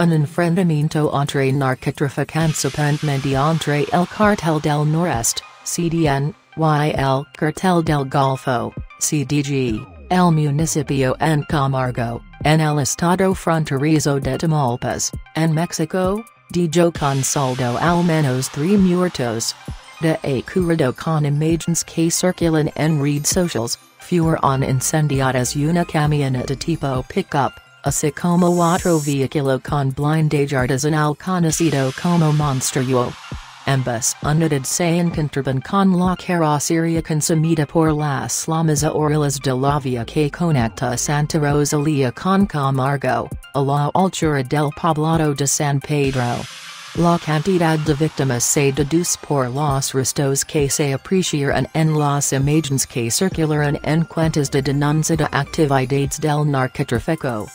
un enfrentamiento entre narcotraficantes mediante el cartel del noreste, CDN, y el cartel del Golfo, CDG, el municipio en Camargo, en el estado fronterizo de Tamaulipas, en Mexico, dijo con saldo al menos 3 muertos. De acuerdo con imágenes que circulan en redes sociales, fueron incendiadas una camioneta tipo pickup, así como otro vehículo con blindaje artesanal conocido como Monstruo. Ambas unidades se encontraban con la carrocería consumida por las llamas orales de la vía que conecta Santa Rosalia con Camargo, a la altura del poblado de San Pedro. La cantidad de víctimas se deduce por los restos que se apreciaron en las imágenes que circularon en cuentas de denuncia de actividades del narcotráfico.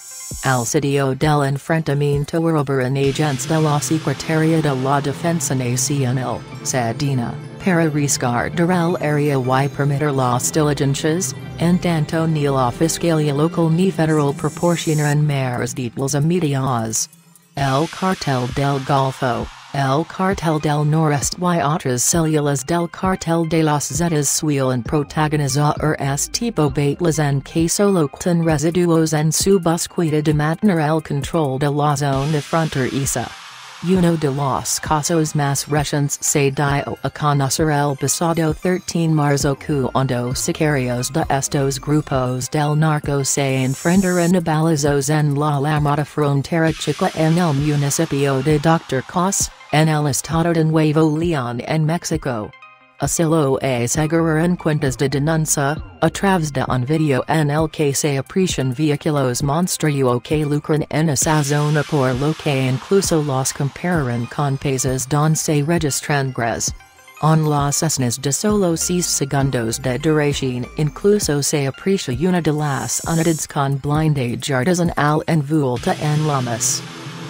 Al sitio del enfrentamiento urbaran agents de la Secretaría de la Defensa Nacional, SEDENA, para resguardar el área y permitir las diligencias, en tanto ni la Fiscalía Local ni Federal proporcionaron más detalles medias. El Cartel del Golfo, El Cartel del Noreste y otras células del Cartel de las Zetas suelen protagonizar este tipo battles en que solo quedan residuos en su de mantener el control de la zona fronteriza. Uno de los casos más recientes se dio a conocer el pasado 13 marzo cuando sicarios de estos grupos del narco se enfrentaron a balazos en la llamada frontera chica en el municipio de Dr. Coss, en el estado de Nuevo León en Mexico. Así lo aseguraron cuentas de denuncia, a través de un video en el que se aprecian vehículos monstruo que lucran en esa zona por lo que incluso los comparan con países donde se registran gres. En las escenas de solo 6 segundos de duración incluso se aprecia una de las unidades con blindage artesanal envuelta en llamas.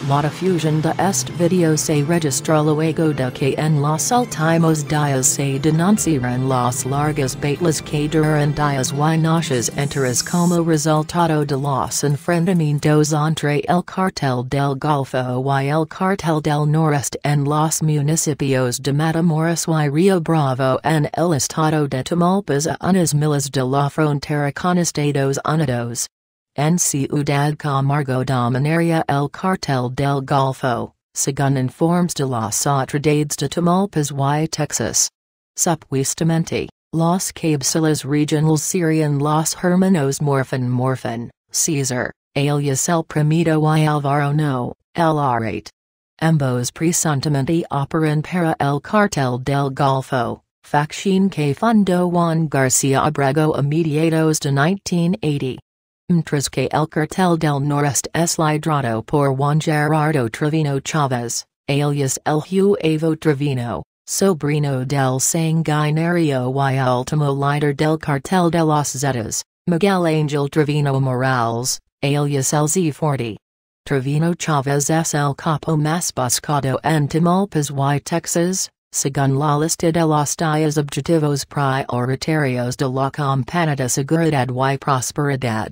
La difusión de este video se registra luego de que en los últimos días se denunciaron las largas battles que duran días y noches enteras como resultado de los enfrentamientos entre el cartel del Golfo y el cartel del Noreste en los municipios de Matamoros y Rio Bravo en el estado de Tamaulipas a unas miles de la frontera con Estados Unidos. En Ciudad Camargo dominaria el cartel del Golfo, según informes de las autoridades de Tamaulipas y Texas. Supuestamente, los capsules regionales serían los hermanos Morfin Morfin, César, alias El Primito y Alvaro No, El Arate. Ambos presuntamente operan para el cartel del Golfo, facción que fundó Juan García Abrego a mediados de 1980. Mientras que el cartel del noreste es liderado por Juan Gerardo Trevino Chavez, alias El Huevo Trevino, sobrino del sanguinario y último líder del cartel de los Zetas, Miguel Angel Trevino Morales, alias El Z40. Trevino Chavez es el capo más buscado en Tamaulipas y Texas, según la lista de los días objetivos prioritarios de la campaña de seguridad y prosperidad.